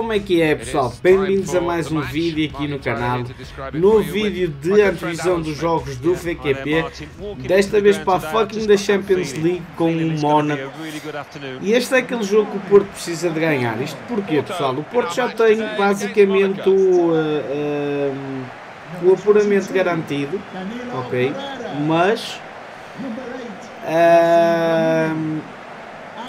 Como é que é pessoal? Bem-vindos a mais um vídeo aqui no canal. No vídeo de antevisão dos jogos do VQP Desta vez para a fucking da Champions League com o Mónaco. E este é aquele jogo que o Porto precisa de ganhar. Isto porquê pessoal? O Porto já tem basicamente o, uh, uh, o apuramento garantido Ok? Mas... Uh,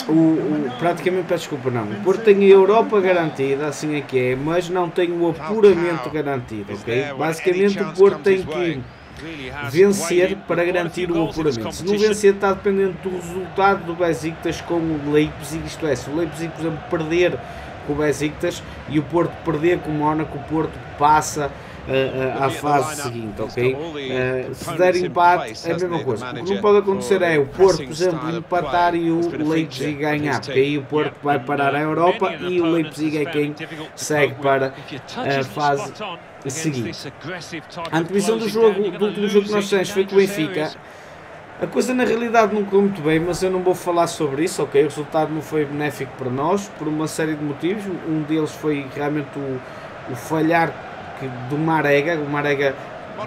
o, o, praticamente, peço desculpa, não. O Porto tem a Europa garantida, assim é que é, mas não tem o apuramento garantido, ok? Basicamente, o Porto tem que vencer para garantir o apuramento. Se não vencer, está dependente do resultado do Besiktas com o Leipzig, isto é, se o Leipzig, por exemplo, perder com o Besiktas e o Porto perder com o Mónaco, o Porto passa à fase seguinte, ok? Uh, se der empate é a mesma coisa. O que não pode acontecer é o Porto, por exemplo, empatar e o Leipzig ganhar, porque aí o Porto vai parar a Europa e o Leipzig é quem segue para a fase seguinte. A antevisão do jogo, do último jogo que nós temos foi com o Benfica. A coisa na realidade não correu muito bem, mas eu não vou falar sobre isso, ok? O resultado não foi benéfico para nós, por uma série de motivos. Um deles foi realmente o, o falhar do Marega, o Marega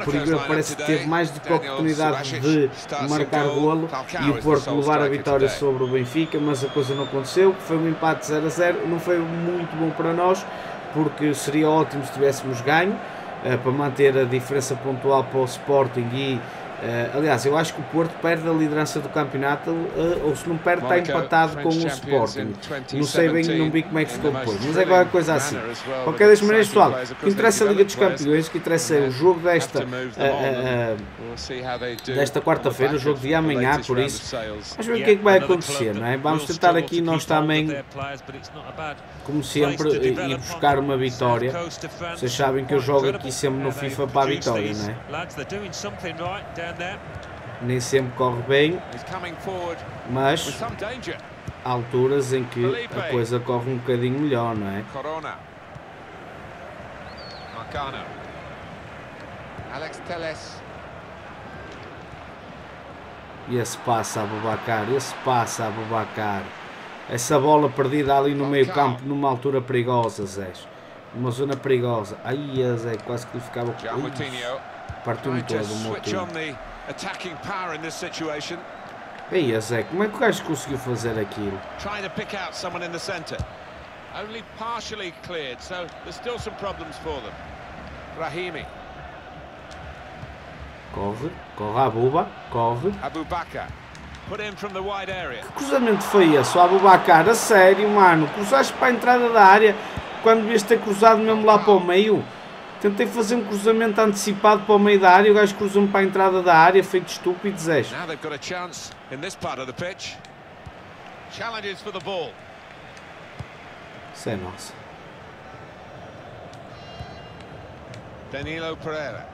por incrível parece que teve mais do que a oportunidade de marcar golo e o Porto levar a vitória sobre o Benfica, mas a coisa não aconteceu, foi um empate 0 a 0, não foi muito bom para nós, porque seria ótimo se tivéssemos ganho, uh, para manter a diferença pontual para o Sporting e Uh, aliás, eu acho que o Porto perde a liderança do campeonato, uh, ou se não perde, está empatado com o Sporting. Não sei bem, não vi como é que ficou depois, mas é qualquer coisa assim. Qualquer das maneiras, pessoal, o que interessa é a Liga dos Campeões, o que interessa é o jogo desta, uh, desta quarta-feira, o jogo de amanhã, por isso. Vamos ver o que é que vai acontecer, não é? Vamos tentar aqui nós também, como sempre, ir buscar uma vitória. Vocês sabem que eu jogo aqui sempre no FIFA para a vitória, não é? Nem sempre corre bem, mas há alturas em que a coisa corre um bocadinho melhor, não é? Corona. Marcano. Alex Teles. E esse passa a Babacar, esse passa a Babacar. Essa bola perdida ali no meio campo, numa altura perigosa, Zé. Uma zona perigosa. Aí, Zé, quase que ele ficava... Ui. Partiu-me todo o motor. Ei, Zé, como é que o gajo conseguiu fazer aquilo? Trying to pick out someone in the center. Only partially cleared, so there's still some problems for them. Rahimi. Corre, corre a Buba, corre. Abubakar. Put in from the wide area. Que cruzamento foi esse, o Abubakar? A sério, mano, cruzaste para a entrada da área quando devias ter cruzado mesmo lá para o meio? Tentei fazer um cruzamento antecipado para o meio da área, o gajo cruzou-me para a entrada da área, feito estúpido, Zé. Isso é nossa. Danilo Pereira.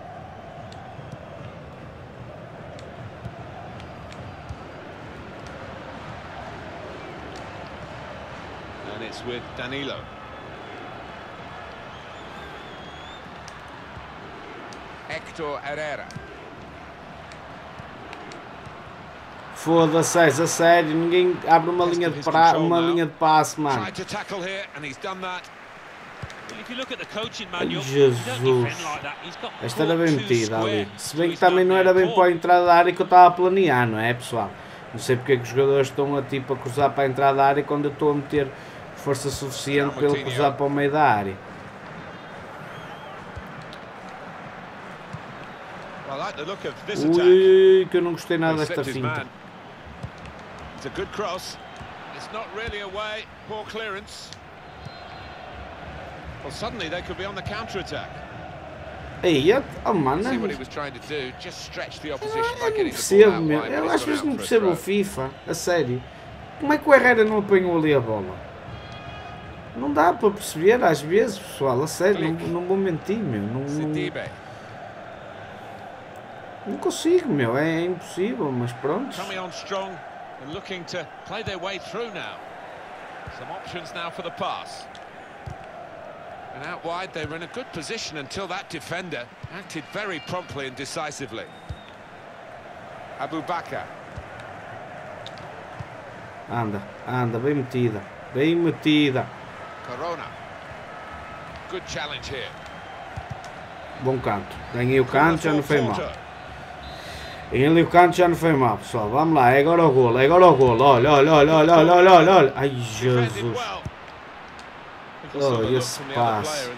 And it's with Danilo. Hector Herrera. Foda-se, a sério, ninguém abre uma linha de pra... uma linha de passe, mano. Jesus. Esta era bem metida ali. Se bem que também não era bem para a entrada da área que eu estava a planear, não é, pessoal? Não sei porque é que os jogadores estão a tipo a cruzar para a entrada da área quando eu estou a meter força suficiente para ele cruzar para o meio da área. Ui, que eu não gostei nada desta finta. It's a good cross. It's not really away. Poor clearance. Well, suddenly they could be on the counter attack. Aí, oh mano. Não percebo, meu. Eu às vezes não percebo o FIFA, a sério. Como é que o Herrera não apanhou ali a bola? Não dá para perceber às vezes, pessoal, a sério, não, não vou mentir, meu. Não, não... Não consigo, meu, é impossível, mas pronto. Coming on strong and looking to play their way through now. Some options now for the pass. And out wide, they were in a good position until that defender acted very promptly and decisively. Abu Bakr. Anda, anda, bem metida, bem metida. Corona. Bom canto. Ganhei o canto, já não foi mal. Ganhei o canto, já não foi mal, pessoal. Vamos lá, é agora o golo, é agora o golo. Olha, olha, olha, olha, olha, olha, olha, olha. Ai, Jesus. Oh, esse passe.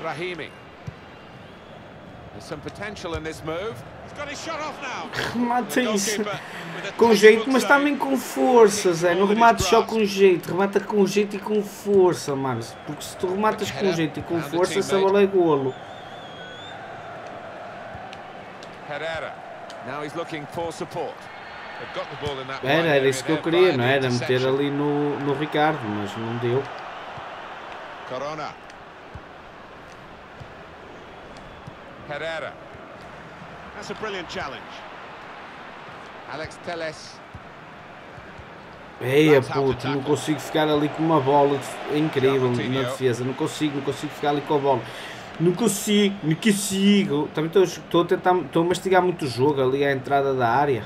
Brahimi. There's some potential in this move. Remata isso com jeito, mas também com força, Zé. Não remates só com jeito, remata com jeito e com força, mano. Porque se tu rematas com jeito e com força, essa bola é golo. Era, era isso que eu queria, não era? Meter ali no, no Ricardo, mas não deu. Corona. Herrera. That's a brilliant challenge. Alex Teles. Eia, puto, não consigo ficar ali com uma bola incrível na defesa. Não consigo, não consigo ficar ali com a bola. Não consigo, não consigo. Também estou, estou a tentar, estou a mastigar muito o jogo ali à entrada da área.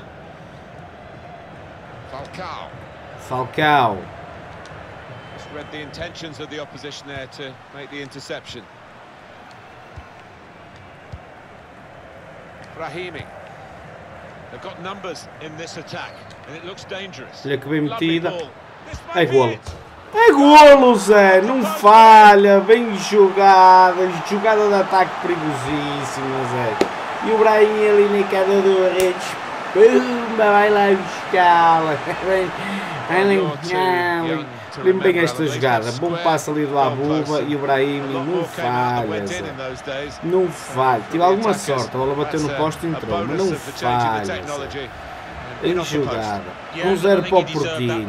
Falcao. Falcao. Just read the intentions of the opposition there to make the interception. Brahimi. They've got numbers in this attack, and it looks dangerous. Olha que bem metida. É golo. É golo, Zé. Não falha. Bem jogada. Jogada de ataque perigosíssima, Zé. E o Brahim ali na queda do redes. Pumba, vai lá buscá-la. Vai lá. Lembro bem esta jogada. Bom passo ali do Abuba e o Brahim não falha. Não falha. Tive alguma sorte. A bola bateu no posto e entrou. Mas não falha. Em jogada. Um zero para o Portinho.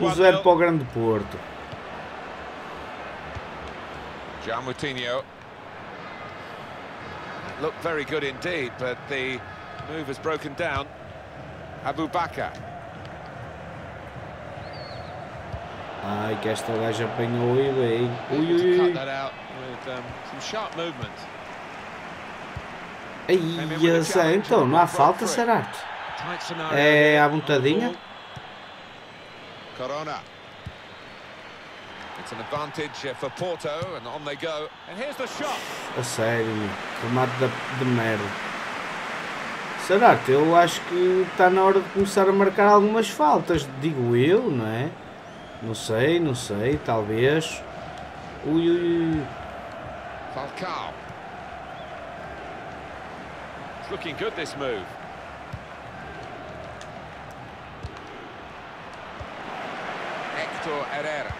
Um zero para o Grande Porto. John Moutinho. Looked very good indeed, but the Move has broken down. Abu Bakr. Ai, que esta gaja apanhou e bem. Ui, ui, ui. Aí, então, não há falta, será? É à vontadinha? Corona. It's an advantage for Porto, and on they go. And here's the shot. A sério, remate de, de merda. Será que eu acho que está na hora de começar a marcar algumas faltas, digo eu, não é? Não sei, não sei, talvez. Ui, ui. Falcao. It's looking good this move. Hector Herrera.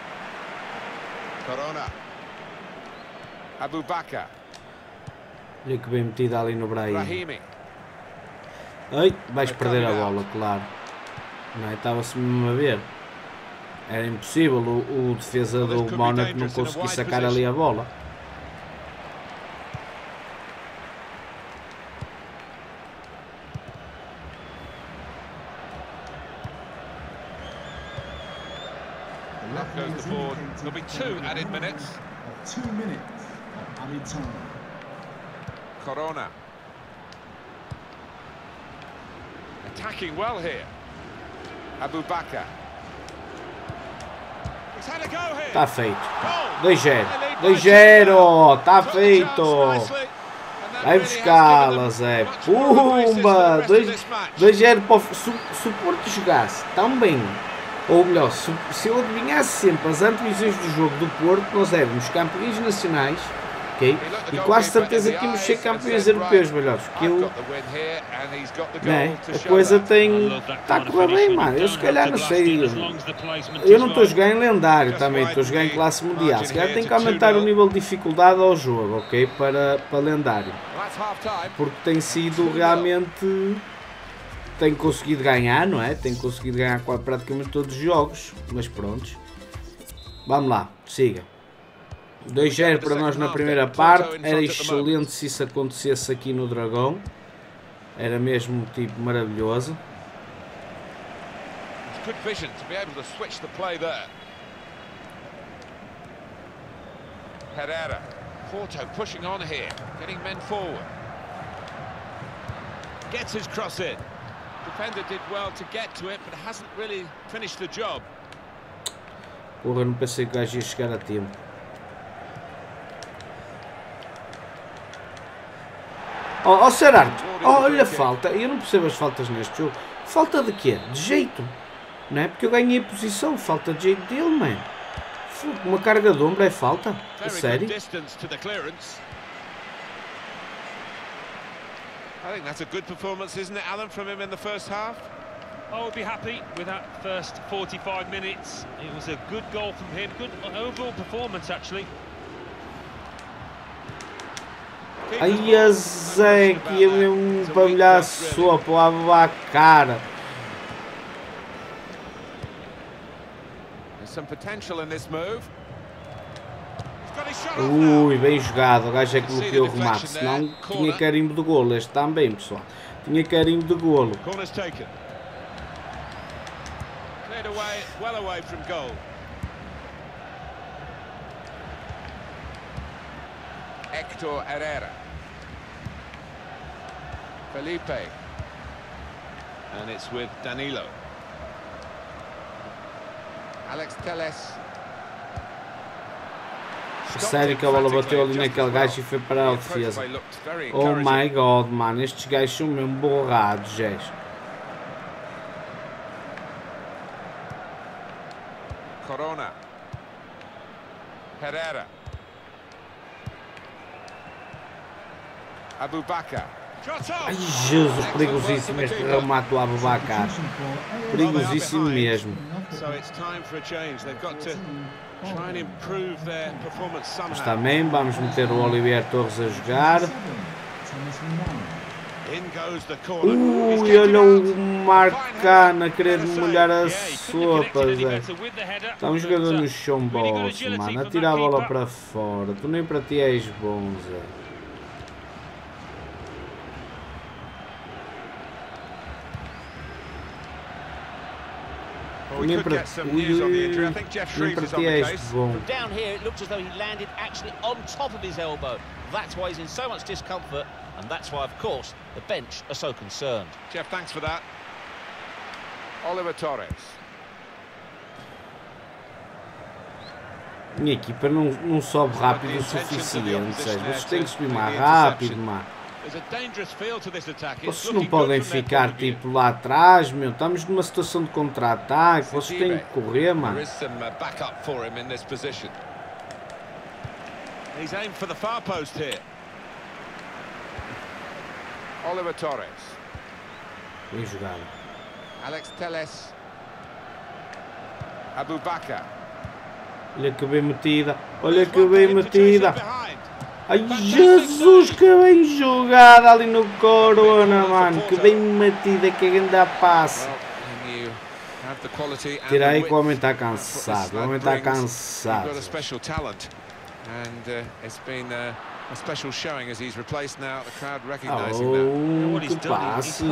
Corona. Abu Bakr. Olha que bem metida ali no Brahim. Brahimi. Ai, vais perder a bola, claro. Não é? Estava-se mesmo a ver. Era impossível o, o defesa do Mónaco não conseguir sacar ali a bola. goes the board. There'll be two added minutes. Two minutes added time. Corona. Attacking well here. Abu Bakr. Está feito. 2-0. 2-0. Está feito. Vai buscá-la, Zé. Pumba! 2-0 para o Porto jogasse tão bem, ou melhor, se, se eu adivinhasse sempre as antevisões do jogo do Porto, nós éramos campeões nacionais ok? E quase certeza que íamos ser campeões europeus, melhores. Que eu. Né? A coisa tem. Está a correr bem, mano. Eu se calhar não sei. Eu não estou a jogar em lendário também, estou a jogar em classe mundial. Se calhar tem que aumentar o nível de dificuldade ao jogo, ok? Para, para lendário. Porque tem sido realmente. Tem conseguido ganhar, não é? Tem conseguido ganhar praticamente todos os jogos. Mas prontos. Vamos lá, siga. 2-0 para nós na primeira parte. Era excelente se isso acontecesse aqui no Dragão. Era mesmo tipo maravilhoso. Good vision to be able to switch the play there. Herrera. Porto pushing on here, getting men forward. Gets his cross in. Defender did well to get to it, but hasn't really finished the job. Porra, não pensei que o gajo ia chegar a tempo. Oh, oh oh, olha a falta. Eu não percebo as faltas neste jogo. Falta de quê? De jeito. Não é porque eu ganhei posição. Falta de jeito dele, mano. Uma carga de ombro é falta? A sério? I think that's a good performance, isn't it, Alan, from him in the first half? I would be happy with that first 45 minutes. It was a good goal from him, good overall performance, actually. Ai, a Zé, que ia mesmo para molhar a sopa lá a cara. Ui, bem jogado. O gajo é que bloqueou o remate. Senão tinha carimbo de golo. Este também, pessoal. Tinha carimbo de golo. Hector Herrera. Felipe. And it's with Danilo. Alex Teles. Sério que a bola bateu ali naquele gajo e foi para a defesa. Oh my god, mano. Estes gajos são mesmo borrados, Jés. Corona. Herrera. Abubakar. Ai Jesus, perigosíssimo este remate do Abubakar. Perigosíssimo mesmo. Mas também vamos meter o Olivier Torres a jogar. Ui, olha o Marcana querer molhar a sopa, Zé. Está um jogador no chão bolso, mano. A tirar a bola para fora. Tu nem para ti és bom, Zé. Is on the case. From down here, it looked as though he landed actually on top of his elbow. That's why he's in so much discomfort, and that's why, of course, the bench are so concerned. Jeff, thanks for that. Oliver Torres. Minha equipa não, não sobe rápido o suficiente, vocês têm que subir mais rápido, mano. Vocês não podem ficar tipo lá atrás, meu. Estamos numa situação de contra-ataque. Vocês têm que correr, mano. He's aimed for the far post here. Oliver Torres. Bem jogado. Alex Teles. Abu Bakar. Olha que bem metida. Olha que bem metida. Ai, Jesus, que bem jogada ali no Corona, mano. Que bem metida, que grande passe. Tira aí que o homem está cansado. O homem está cansado. And it's been a special showing as he's replaced now. The crowd recognizing oh, that. Que passe.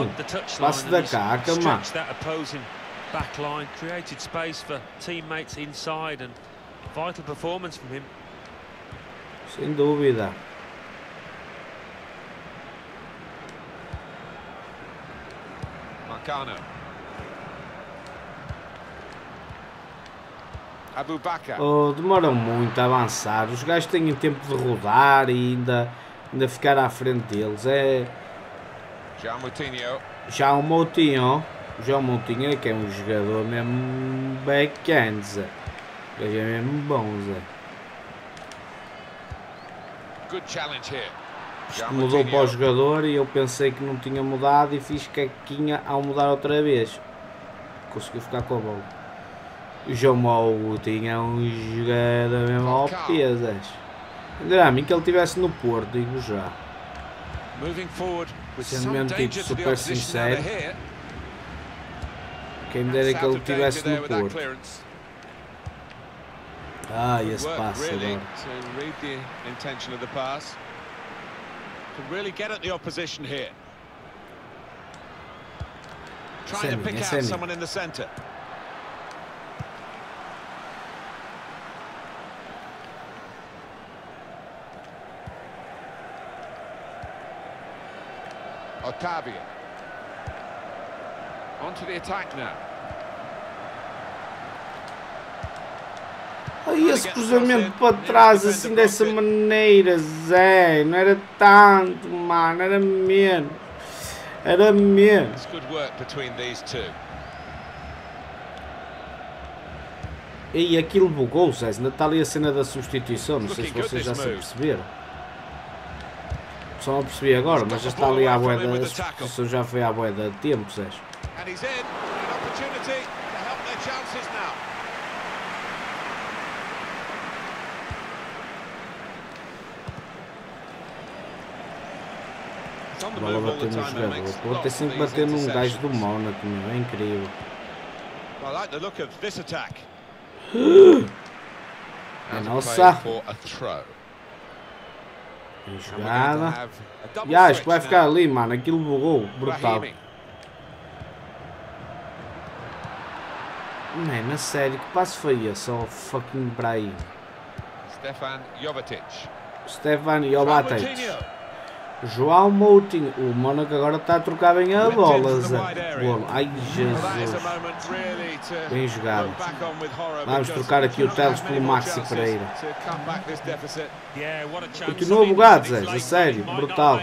Passe da caca, mano. that opposing backline, created space for teammates inside and vital performance from him. Sem dúvida. Marcano. Abubakar. Oh, demoram muito a avançar. Os gajos têm tempo de rodar e ainda, ainda ficar à frente deles. É. Já o Moutinho. Já o Moutinho. Já o Moutinho é que é um jogador mesmo backhand, Zé. é mesmo bom, Zé. Isto mudou para o jogador e eu pensei que não tinha mudado e fiz caquinha ao mudar outra vez. Conseguiu ficar com a bola. O João Mou tinha um jogador mesmo ao pesas. Ainda a mim que ele estivesse no Porto, digo já. Sendo mesmo tipo super sincero. Quem me dera que ele estivesse no Porto. Ah, yes, pass really to read the intention of the pass. To really get at the opposition here. Trying to pick out someone in the centre. Otavio. On to the attack now. Aí esse cruzamento para trás assim dessa maneira, Zé, não era tanto, mano, era menos. Era menos. good work between these two. E aquilo bugou, Zé, ainda está ali a cena da substituição, não sei se vocês já se perceberam. Só não percebi agora, mas já está ali à boeda, a substituição já foi à boeda de tempo, Zé. And he's in, an opportunity to help their chances now. A bola bateu no jogador. O Porto sempre que bater num gajo do Mónaco, meu. É incrível. É nossa. Em jogada. E acho que vai ficar ali, mano. Aquilo bugou. Brutal. Mano, a sério, que passo foi esse? Oh, fucking Brahim. Stefan Jovetic. Stefan Jovetic. João Moutinho. O Mónaco agora está a trocar bem a bola. Ai, Jesus. Bem jogado. Vamos trocar aqui o Teles pelo Maxi Pereira. Continua bugado, Zé. A sério. Brutal.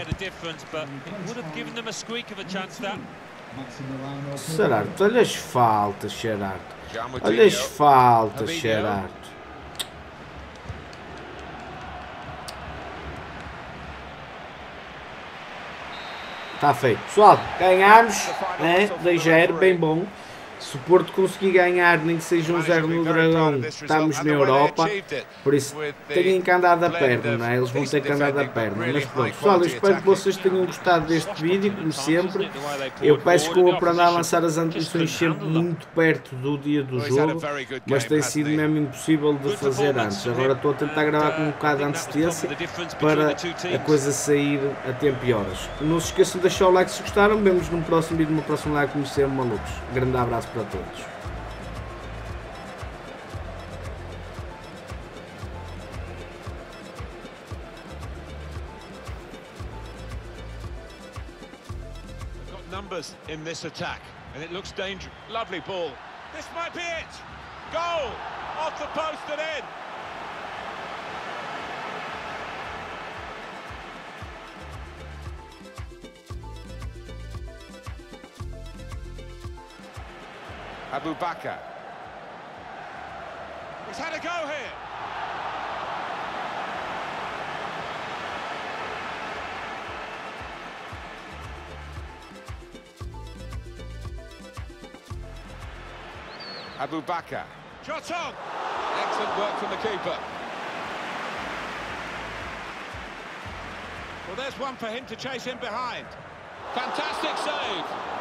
Gerardo, olha as faltas, Gerardo. Olha as faltas, Gerardo. Está feito. Pessoal, ganhámos, né? 2 bem bom. Se o Porto conseguir ganhar, nem que seja um zero no Dragão, estamos na Europa. Por isso, têm que andar da perna, não é? Eles vão ter que andar da perna. Mas pronto, pessoal, eu espero que vocês tenham gostado deste vídeo, como sempre. Eu peço desculpa por andar a lançar as antenações sempre muito perto do dia do jogo, mas tem sido mesmo impossível de fazer antes. Agora estou a tentar gravar com um bocado de antecedência para a coisa sair a tempo e horas. Não se esqueçam de deixar o like se gostaram. Vemos num próximo vídeo, no próximo like, como sempre, malucos. Grande abraço para todos. numbers in this attack and it looks dangerous. Lovely ball. This might be it. Goal off the post and in Abu Bakr. He's had a go here. Abu Bakr. Shot on! Excellent work from the keeper. Well, there's one for him to chase in behind. Fantastic save.